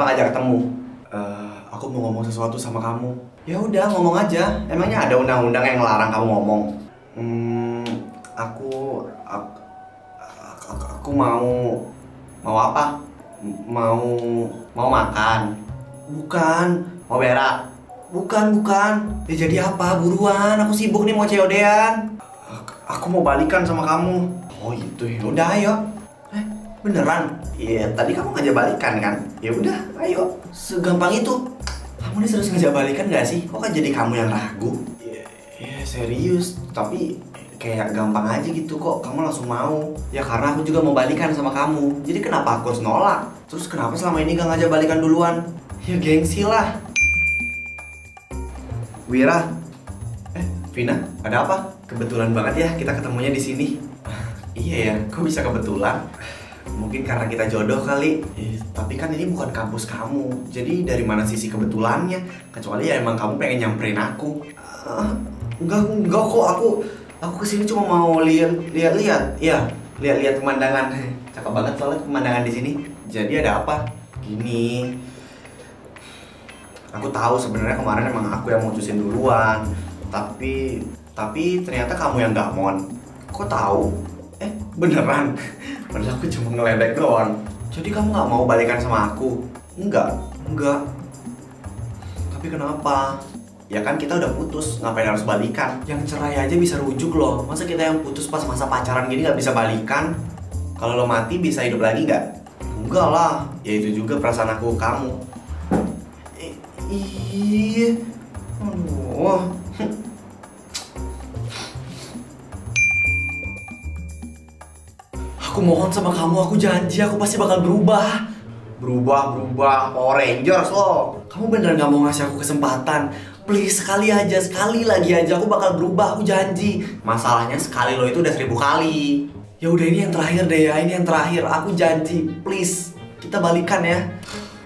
Kenapa ngajak ketemu? Eh, aku mau ngomong sesuatu sama kamu. Ya udah, ngomong aja. Emangnya ada undang-undang yang ngelarang kamu ngomong? Hmm, aku, aku, aku, aku mau, mau apa? Mau, mau makan? Bukan. Mau berak? Bukan, bukan. Ya jadi apa? Buruan. Aku sibuk nih mau COD-an. Aku- Aku mau balikan sama kamu. Oh itu ya. Udah ayo. Beneran? Iya, tadi kamu ngajak balikan kan? Ya udah, ayo. Segampang itu. Kamu nih serius ngajak balikan gak sih? Kok kan jadi kamu yang ragu? Iya, ya, serius. Tapi kayak gampang aja gitu kok. Kamu langsung mau. Ya karena aku juga mau balikan sama kamu. Jadi kenapa aku harus nolak? Terus kenapa selama ini gak ngajak balikan duluan? Ya gengsi lah. Wira, Eh, Vina, ada apa? Kebetulan banget ya kita ketemunya di sini. iya ya, kok bisa kebetulan? Mungkin karena kita jodoh kali. Eh, tapi kan ini bukan kampus kamu. Jadi dari mana sisi kebetulannya? Kecuali ya emang kamu pengen nyamperin aku. Ah, enggak, enggak kok aku aku ke sini cuma mau lihat lihat lihat. Ya, lihat-lihat pemandangan. Cakep banget soalnya pemandangan di sini. Jadi ada apa? Gini, aku tahu sebenarnya kemarin emang aku yang mutusin duluan tapi tapi ternyata kamu yang gak mon kok tahu eh beneran? Padahal aku cuma ngeledek doang. Jadi kamu nggak mau balikan sama aku? Enggak. Enggak. Tapi kenapa? Ya kan kita udah putus ngapain harus balikan? Yang cerai aja bisa rujuk loh. Masa kita yang putus pas masa pacaran gini nggak bisa balikan? Kalau lo mati bisa hidup lagi nggak? Enggak lah. Ya itu juga perasaan aku kamu. I- Iya. Aduh. Aku mohon sama kamu, aku janji aku pasti bakal berubah. Berubah, berubah, Power Rangers loh. Kamu beneran gak mau ngasih aku kesempatan? Please, sekali aja, sekali lagi aja aku bakal berubah, aku janji. Masalahnya sekali lo itu udah seribu kali. Ya udah ini yang terakhir deh ya, ini yang terakhir. Aku janji, please. Kita balikan ya.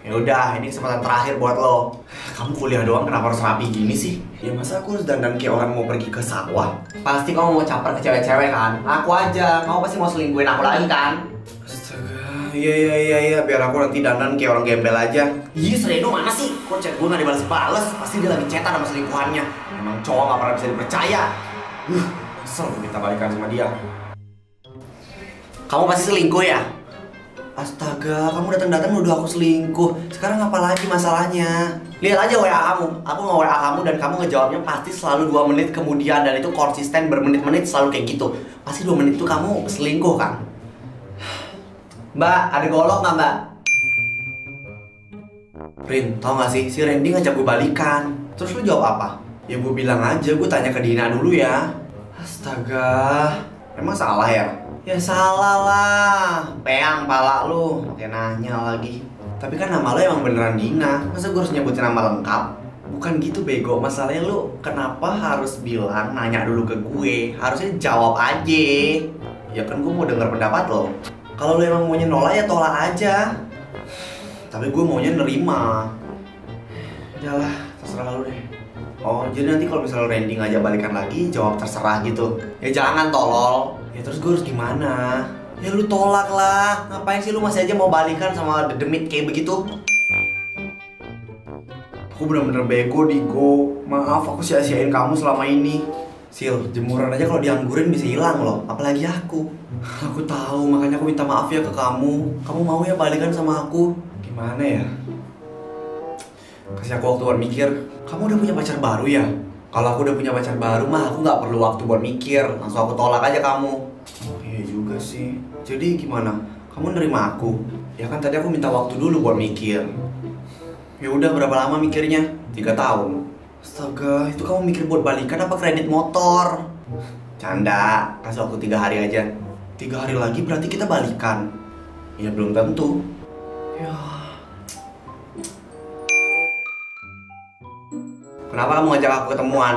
Ya udah, ini kesempatan terakhir buat lo. Kamu kuliah doang kenapa harus rapi gini sih? Ya masa aku harus dandan kayak orang mau pergi ke sawah? Pasti kamu mau caper ke cewek-cewek kan? Aku aja, kamu pasti mau selingkuhin aku lagi kan? Astaga, iya iya iya iya, biar aku nanti dandan kayak orang gembel aja. Iya, Reno mana sih? Kok chat gue gak dibales-bales? Pasti dia lagi chatan sama selingkuhannya. Emang cowok gak pernah bisa dipercaya. Uh, kesel gue minta balikan sama dia. Kamu pasti selingkuh ya? Astaga, kamu datang-datang nuduh aku selingkuh. Sekarang apa lagi masalahnya? Lihat aja WA kamu. Aku nge WA kamu dan kamu ngejawabnya pasti selalu dua menit kemudian dan itu konsisten bermenit-menit selalu kayak gitu. Pasti dua menit itu kamu selingkuh kan? Mbak, ada golok nggak mbak? Rin, tau gak sih, si Randy ngajak gue balikan Terus lu jawab apa? Ya gue bilang aja, gue tanya ke Dina dulu ya Astaga, emang salah ya? Ya salah lah, peang pala lu, pakai nanya lagi Tapi kan nama lo emang beneran Dina, masa gue harus nyebutin nama lengkap? Bukan gitu bego, masalahnya lu kenapa harus bilang nanya dulu ke gue? Harusnya jawab aja. Ya kan gue mau denger pendapat lo. Kalau lo emang maunya nolak ya tolak aja. Tapi gue maunya nerima. Udahlah, terserah lu deh. Oh, jadi nanti kalau misalnya Randy ngajak balikan lagi, jawab terserah gitu. Ya jangan tolol. Ya terus gue harus gimana? Ya lu tolak lah. Ngapain sih lu masih aja mau balikan sama dedemit kayak begitu? Aku bener-bener bego Digo. Maaf aku sia-siain kamu selama ini. Sil, jemuran aja kalau dianggurin bisa hilang loh. Apalagi aku. Aku tahu, makanya aku minta maaf ya ke kamu. Kamu mau ya balikan sama aku? Gimana ya? Kasih aku waktu buat mikir. Kamu udah punya pacar baru ya? Kalau aku udah punya pacar baru mah aku nggak perlu waktu buat mikir. Langsung aku tolak aja kamu. Oh iya juga sih Jadi gimana? Kamu nerima aku? Ya kan tadi aku minta waktu dulu buat mikir Ya udah berapa lama mikirnya? Tiga tahun Astaga, itu kamu mikir buat balikan apa kredit motor? Canda, kasih waktu tiga hari aja Tiga hari lagi berarti kita balikan Ya belum tentu Ya Kenapa kamu ngajak aku ketemuan?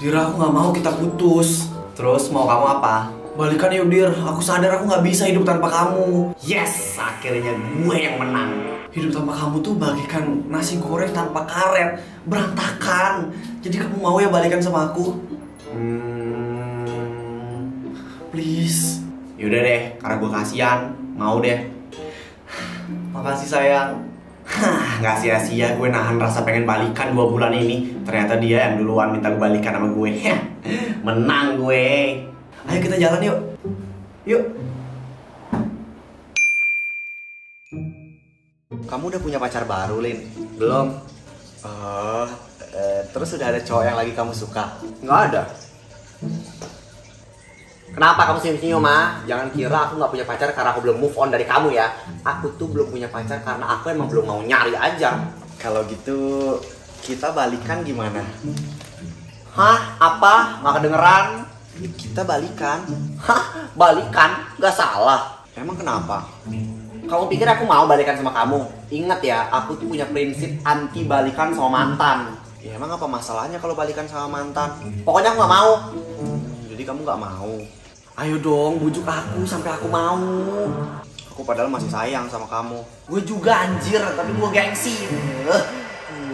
Dira aku nggak mau kita putus. Terus mau kamu apa? Balikan yuk Dir, aku sadar aku nggak bisa hidup tanpa kamu. Yes, akhirnya gue yang menang. Hidup tanpa kamu tuh bagikan nasi goreng tanpa karet, berantakan. Jadi kamu mau ya balikan sama aku? Hmm, please. Yaudah deh, karena gue kasihan, mau deh. Makasih sayang. Hah, nggak sia-sia gue nahan rasa pengen balikan dua bulan ini. Ternyata dia yang duluan minta gue balikan sama gue. Menang gue. Ayo kita jalan yuk. Yuk. Kamu udah punya pacar baru, Lin? Belum. Oh, eh, terus udah ada cowok yang lagi kamu suka? Nggak ada. Kenapa kamu senyum-senyum, Ma? Jangan kira aku nggak punya pacar karena aku belum move on dari kamu ya. Aku tuh belum punya pacar karena aku emang belum mau nyari aja. Kalau gitu, kita balikan gimana? Hah? Apa? Nggak kedengeran? Kita balikan. Hah? Balikan? Gak salah. Emang kenapa? Kamu pikir aku mau balikan sama kamu? Ingat ya, aku tuh punya prinsip anti balikan sama mantan. Ya emang apa masalahnya kalau balikan sama mantan? Pokoknya aku nggak mau. Jadi kamu nggak mau? Ayo dong, bujuk aku sampai aku mau. Aku padahal masih sayang sama kamu. Gue juga anjir, tapi gue gengsi.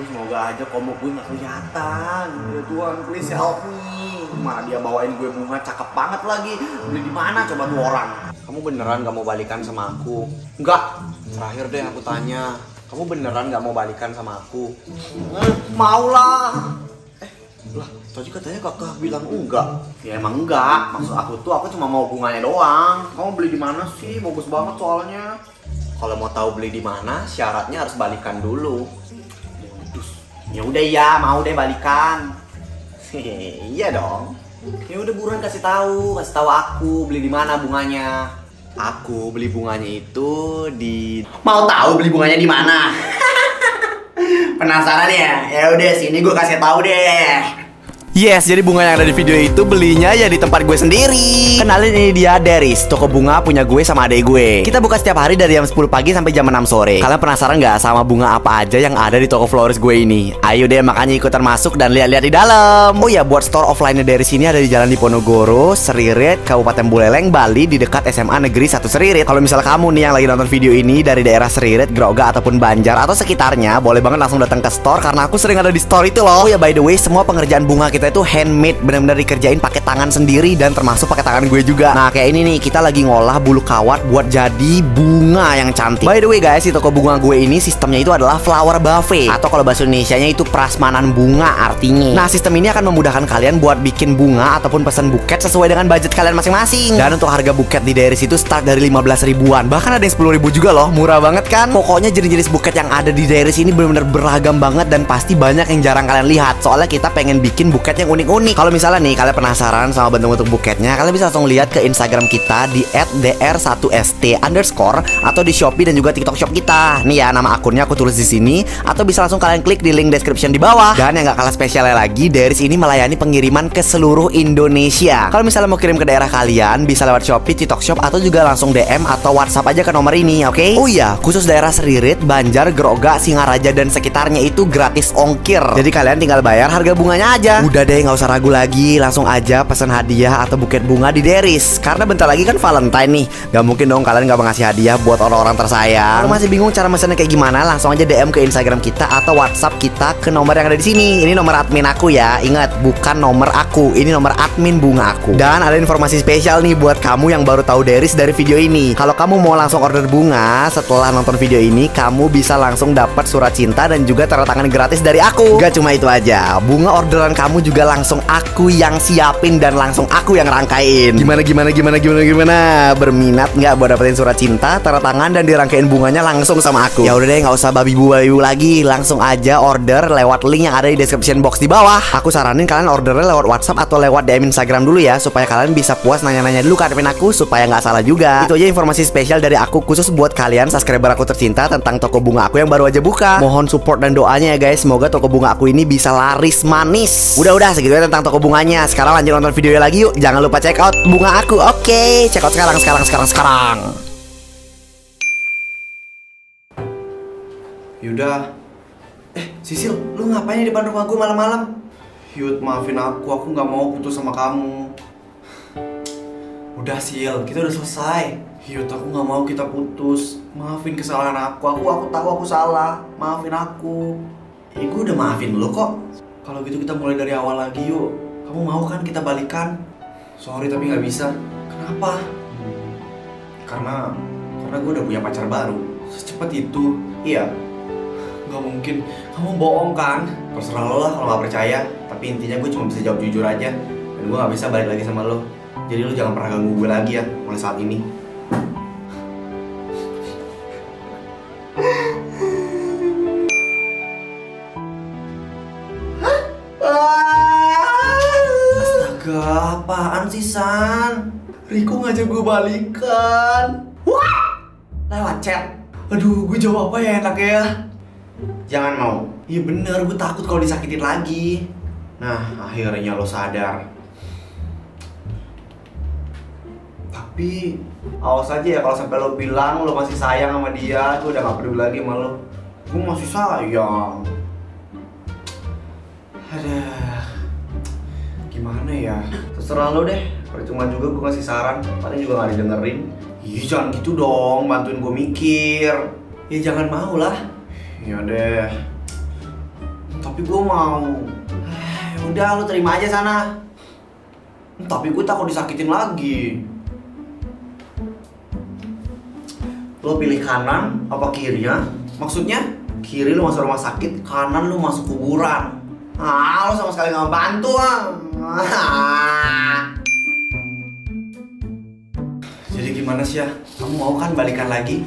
Semoga aja komuk gue nggak kelihatan. Ya Tuhan, please help me. Mana dia bawain gue bunga cakep banget lagi. Beli di mana coba tuh orang? Kamu beneran gak mau balikan sama aku? Enggak. Terakhir deh aku tanya. Kamu beneran gak mau balikan sama aku? Eh, mau lah. Eh, lah, tadi katanya kakak bilang enggak. Ya emang enggak. Maksud aku tuh aku cuma mau bunganya doang. Kamu beli di mana sih? Bagus banget soalnya. Kalau mau tahu beli di mana, syaratnya harus balikan dulu. Modus. Ya udah ya, mau deh balikan. Iya dong. Ya udah buruan kasih tahu, kasih tahu aku beli di mana bunganya. Aku beli bunganya itu di Mau tahu beli bunganya di mana? Penasaran ya? Ya udah sini gue kasih tahu deh. Yes, jadi bunga yang ada di video itu belinya ya di tempat gue sendiri. Kenalin ini dia Deris, toko bunga punya gue sama adek gue. Kita buka setiap hari dari jam 10 pagi sampai jam 6 sore. Kalian penasaran nggak sama bunga apa aja yang ada di toko florist gue ini? Ayo deh makanya ikutan masuk dan lihat-lihat di dalam. Oh ya, buat store offline Deris ini ada di Jalan Diponegoro, Seririt, Kabupaten Buleleng, Bali di dekat SMA Negeri 1 Seririt. Kalau misalnya kamu nih yang lagi nonton video ini dari daerah Seririt, Groga ataupun Banjar atau sekitarnya, boleh banget langsung datang ke store karena aku sering ada di store itu loh. Oh ya, by the way, semua pengerjaan bunga kita itu handmade benar-benar dikerjain pakai tangan sendiri dan termasuk pakai tangan gue juga. Nah kayak ini nih kita lagi ngolah bulu kawat buat jadi bunga yang cantik. By the way guys di toko bunga gue ini sistemnya itu adalah flower buffet atau kalau bahasa Indonesia-nya itu prasmanan bunga artinya. Nah sistem ini akan memudahkan kalian buat bikin bunga ataupun pesan buket sesuai dengan budget kalian masing-masing. Dan untuk harga buket di Dairis itu start dari 15 ribuan bahkan ada yang 10 ribu juga loh murah banget kan. Pokoknya jenis-jenis buket yang ada di Dairis ini benar-benar beragam banget dan pasti banyak yang jarang kalian lihat. Soalnya kita pengen bikin buket yang unik-unik. Kalau misalnya nih kalian penasaran sama bentuk-bentuk buketnya, kalian bisa langsung lihat ke Instagram kita di @dr1st underscore atau di Shopee dan juga TikTok Shop kita. Nih ya nama akunnya aku tulis di sini atau bisa langsung kalian klik di link description di bawah. Dan yang gak kalah spesialnya lagi, Deris ini melayani pengiriman ke seluruh Indonesia. Kalau misalnya mau kirim ke daerah kalian, bisa lewat Shopee, TikTok Shop atau juga langsung DM atau WhatsApp aja ke nomor ini, oke? Okay? Oh iya, khusus daerah Seririt, Banjar, Groga, Singaraja dan sekitarnya itu gratis ongkir. Jadi kalian tinggal bayar harga bunganya aja. Udah deh, nggak usah ragu lagi, langsung aja pesan hadiah atau buket bunga di Deris. Karena bentar lagi kan Valentine nih, gak mungkin dong kalian gak ngasih hadiah buat orang-orang tersayang. Kalau masih bingung cara mesennya kayak gimana, langsung aja DM ke Instagram kita atau WhatsApp kita ke nomor yang ada di sini. Ini nomor admin aku ya. Ingat, bukan nomor aku. Ini nomor admin bunga aku. Dan ada informasi spesial nih buat kamu yang baru tahu Deris dari video ini. Kalau kamu mau langsung order bunga setelah nonton video ini, kamu bisa langsung dapat surat cinta dan juga tanda tangan gratis dari aku. Gak cuma itu aja, bunga orderan kamu juga langsung aku yang siapin dan langsung aku yang rangkain. Gimana gimana gimana gimana gimana? Berminat nggak buat dapetin surat cinta, tanda tangan dan dirangkain bunganya langsung sama aku? Ya udah deh, nggak usah babi bu babi bu lagi, langsung aja order lewat link yang ada di description box di bawah. Aku saranin kalian ordernya lewat WhatsApp atau lewat DM Instagram dulu ya, supaya kalian bisa puas nanya-nanya dulu ke admin aku supaya nggak salah juga. Itu aja informasi spesial dari aku khusus buat kalian subscriber aku tercinta tentang toko bunga aku yang baru aja buka. Mohon support dan doanya ya guys, semoga toko bunga aku ini bisa laris manis. Udah-udah segitu ya tentang toko bunganya. Sekarang lanjut nonton videonya lagi yuk. Jangan lupa check out bunga aku. Oke, check out sekarang sekarang sekarang sekarang. Yuda, eh Sisil, lu ngapain di depan rumah gue malam-malam? Yud, maafin aku, aku nggak mau putus sama kamu. Udah Sil, kita udah selesai. Yud, aku nggak mau kita putus. Maafin kesalahan aku, aku aku tahu aku salah. Maafin aku. Eh, gue udah maafin lo kok. Kalau gitu kita mulai dari awal lagi yuk. Kamu mau kan kita balikan? Sorry tapi nggak bisa. Kenapa? Karena karena gue udah punya pacar baru. Secepat itu. Iya. Gak mungkin, kamu bohong kan? Terserah lo lah kalau nggak percaya. Tapi intinya gue cuma bisa jawab jujur aja. Dan gue nggak bisa balik lagi sama lo. Jadi lo jangan pernah ganggu gue lagi ya mulai saat ini. Riko ngajak gue balikan. Wah! Lewat chat. Aduh, gue jawab apa ya enaknya ya? Jangan mau. Iya bener, gue takut kalau disakitin lagi. Nah, akhirnya lo sadar. Tapi awas aja ya kalau sampai lo bilang lo masih sayang sama dia, tuh udah gak peduli lagi sama lo. Gue masih sayang. Ada gimana ya? Terserah lo deh. Percuma juga gue ngasih saran, paling juga gak didengerin. Ih jangan gitu dong, bantuin gue mikir. Ya jangan mau lah. Ya deh. Tapi gue mau. Eh, udah lo terima aja sana. Tapi gue takut disakitin lagi. Lo pilih kanan apa kiri ya? Maksudnya kiri lo masuk rumah sakit, kanan lo masuk kuburan. Ah, lo sama sekali gak bantu ah. Jadi gimana sih ya? Kamu mau kan balikan lagi?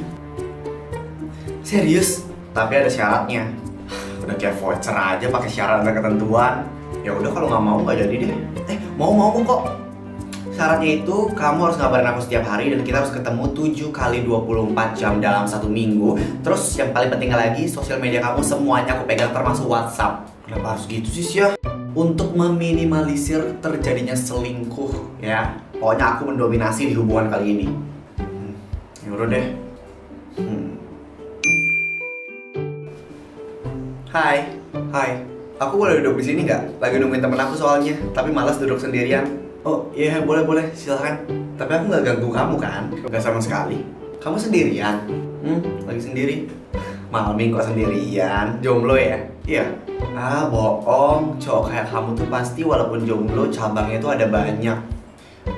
Serius? Tapi ada syaratnya. Udah kayak voucher aja pakai syarat dan ketentuan. Ya udah kalau nggak mau nggak jadi deh. Eh mau mau kok. Syaratnya itu kamu harus ngabarin aku setiap hari dan kita harus ketemu 7 kali 24 jam dalam satu minggu. Terus yang paling penting lagi sosial media kamu semuanya aku pegang termasuk WhatsApp. Kenapa harus gitu sih ya? Untuk meminimalisir terjadinya selingkuh ya. Pokoknya aku mendominasi di hubungan kali ini. Hmm, ya udah deh. Hmm. Hai, hai. Aku boleh duduk di sini nggak? Lagi nungguin temen aku soalnya, tapi malas duduk sendirian. Oh iya boleh boleh silakan. Tapi aku nggak ganggu kamu kan? Gak sama sekali. Kamu sendirian? Hmm, lagi sendiri. Malmi kok sendirian? Jomblo ya? Iya. Ah bohong, cowok kayak kamu tuh pasti walaupun jomblo cabangnya tuh ada banyak.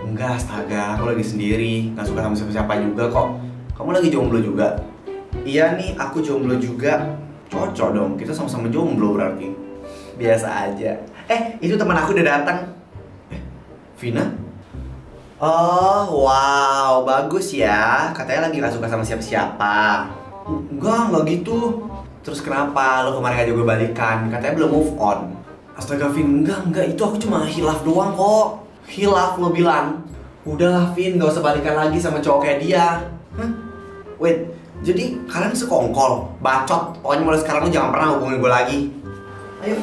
Enggak, astaga, aku lagi sendiri, nggak suka sama siapa-siapa juga kok. Kamu lagi jomblo juga? Iya nih, aku jomblo juga. Cocok dong, kita sama-sama jomblo berarti. Biasa aja. Eh, itu teman aku udah datang. Eh, Vina? Oh, wow, bagus ya. Katanya lagi gak suka sama siapa-siapa. Enggak, enggak gitu. Terus kenapa lo kemarin aja gue balikan? Katanya belum move on. Astaga, Vin, enggak, enggak. Itu aku cuma hilaf doang kok. Hilaf lo bilang. Udah, Vin, gak usah balikan lagi sama cowok kayak dia. Hah? Wait, jadi kalian sekongkol, bacot. Pokoknya mulai sekarang lo jangan pernah hubungin gue lagi. Ayo.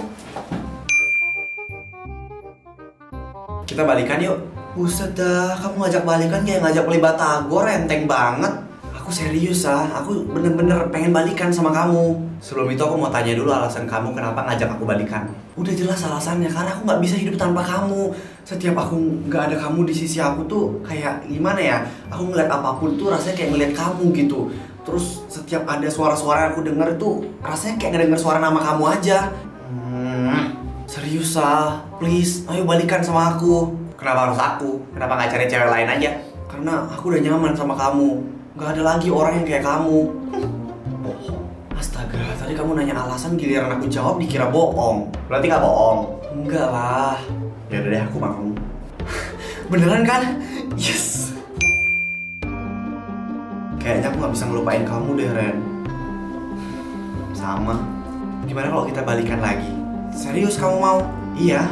Kita balikan yuk. Buset dah, kamu ngajak balikan kayak ngajak beli batagor, enteng banget. Aku serius ah, aku bener-bener pengen balikan sama kamu. Sebelum itu aku mau tanya dulu alasan kamu kenapa ngajak aku balikan. Udah jelas alasannya, karena aku nggak bisa hidup tanpa kamu. Setiap aku nggak ada kamu di sisi aku tuh kayak gimana ya? Aku ngeliat apa pun tuh rasanya kayak ngeliat kamu gitu. Terus setiap ada suara-suara yang aku denger tuh rasanya kayak ngedenger suara nama kamu aja. Hmm, serius ah, please, ayo balikan sama aku. Kenapa harus aku? Kenapa nggak cari cewek lain aja? Karena aku udah nyaman sama kamu. Gak ada lagi orang yang kayak kamu. Bohong. Astaga, tadi kamu nanya alasan giliran aku jawab dikira bohong. Berarti nggak bohong? Enggak lah. Ya udah deh, aku mau. Beneran kan? Yes. Kayaknya aku nggak bisa ngelupain kamu deh, Ren. Sama. Gimana kalau kita balikan lagi? Serius kamu mau? Iya.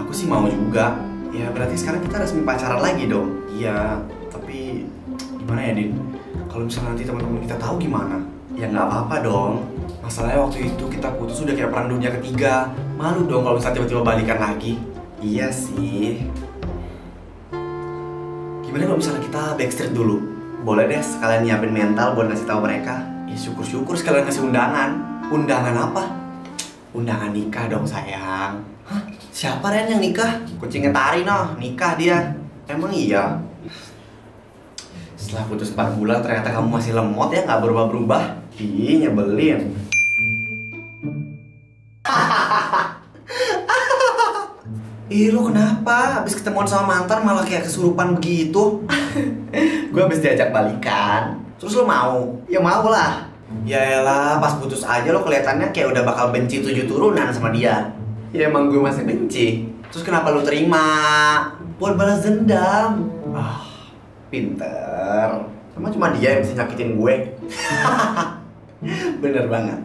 Aku sih mau juga. Ya berarti sekarang kita resmi pacaran lagi dong. Iya, tapi gimana ya, Din? Kalau misalnya nanti teman-teman kita tahu gimana? Ya nggak apa-apa dong. Masalahnya waktu itu kita putus udah kayak perang dunia ketiga. Malu dong kalau misalnya tiba-tiba balikan lagi. Iya sih. Gimana kalau misalnya kita backstreet dulu? Boleh deh sekalian nyiapin mental buat ngasih tahu mereka. Ya syukur-syukur sekalian ngasih undangan. Undangan apa? Undangan nikah dong sayang. Hah? Siapa Ren yang nikah? Kucingnya Tari noh, nikah dia. Emang iya? Setelah putus 4 bulan ternyata kamu masih lemot ya nggak berubah-berubah. Ih nyebelin. Ih lu kenapa? Habis ketemuan sama mantan malah kayak kesurupan begitu? gue habis diajak balikan. Terus lu mau? Ya mau lah. Ya elah, pas putus aja lo kelihatannya kayak udah bakal benci tujuh turunan sama dia. Ya emang gue masih benci. Terus kenapa lu terima? Buat balas dendam. Ah, pinter. Sama cuma dia yang bisa nyakitin gue. Bener banget.